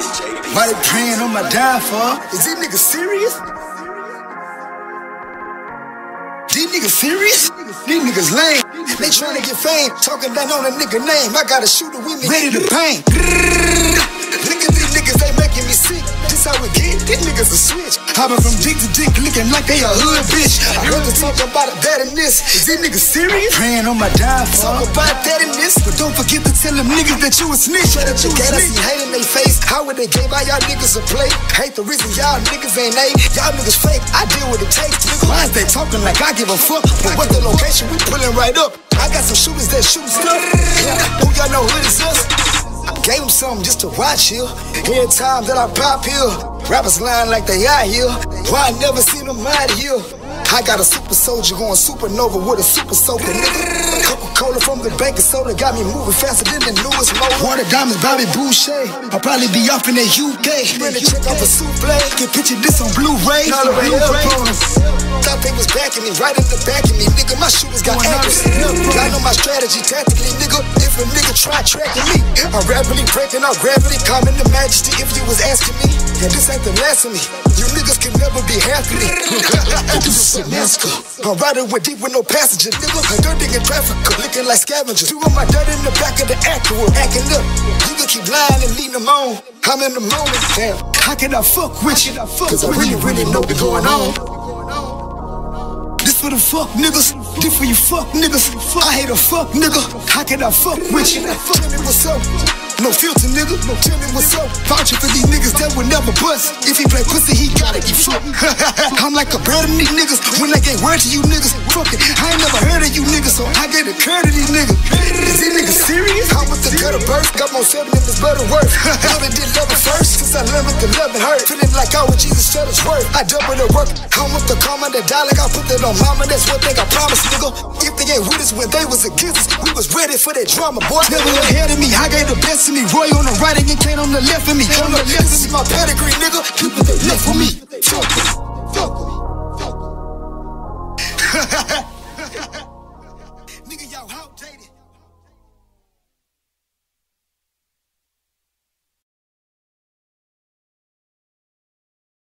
Why they praying on my downfall? Is these niggas serious? These niggas serious? These niggas lame. They trying to get fame, talking down on a nigga name. I got a shooter with me, ready to bang. This how we get. These niggas a switch. Hopping from dick to dick, looking like they a hood bitch. I heard them talking about that and this. Is these niggas serious? Praying on my downfall. Talk about that and this, but don't forget to tell them niggas that you a snitch. That you a snitch. see hate in they face. How would they give all y'all niggas a play? Hate the reason y'all niggas ain't A. Y'all niggas fake. I deal with it takes. Why is they talking like I give a fuck? But what the location we pulling right up? I got some shooters that shoot stuff. Who y'all know who this is? Gave them something just to watch here. Every time that I pop here, rappers lying like they out here. Why I never seen them out here? I got a super soldier going supernova with a super soaker. Coca-Cola from the bank of soda got me moving faster than the newest motor. Water diamonds, Bobby Boucher. I'll probably be off in the UK. Bring the check off a souffle. Get picture this on Blu-ray. Blu-ray. Thought they was backing me, right in the back of me, nigga. My shooters got accuracy. I know my strategy tactically, nigga. If a nigga try tracking me, I'm rapidly breaking out gravity, calming the majesty. If you was asking me, and this ain't the last of me. You niggas can never be a massacre. I'm riding with deep with no passenger, nigga. I'm dirt digging traffic, looking like scavengers. Of my dirt in the back of the Acura, acting up. You can keep lying and leading them on. I'm in the moment, damn. How can I fuck with you? Cause I really, really know what's going on. This for the fuck niggas, this for you fuck niggas. I hate a fuck nigga. How can I fuck with you? What's up. No filter, nigga. No, tell me what's up. Vouching for these niggas that will never bust. If he play pussy, he gotta get fucked. I'm like a bird of these niggas. When I get word to you niggas, fuck it. I ain't never heard of you niggas, so I get a curd to these niggas nigga serious? I was the cut of birth, got more seven than this Butterworth. Building did love it first, since I love it, the love it hurt. Feeling like I was Jesus Shuttlesworth. I double the work, come with the karma, the like I put that on mama, that's what they I promised, nigga. If they ain't with us when they was against us, we was ready for that drama, boy. Never ahead of me, I gave the best of me. Roy on the right and Kane on the left of me. On the left, this is my pedigree, nigga. Keep what they left for me. Fuck it. Fuck me Nigga, y'all outdated.